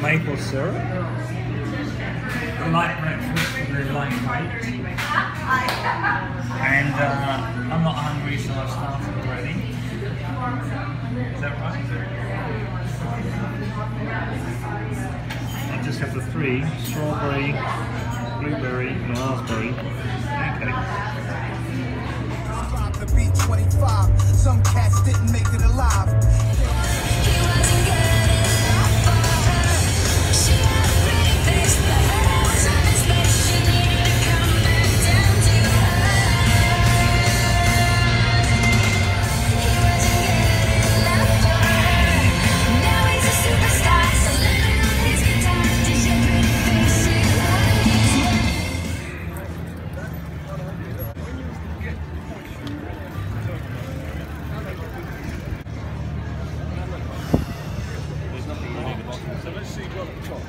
maple syrup. A light breakfast, light lightweight. And uh, I'm not hungry, so I've started already. Is that right? I just have the three, strawberry, blueberry, and raspberry. Okay. Some cats didn't make it see you on the top.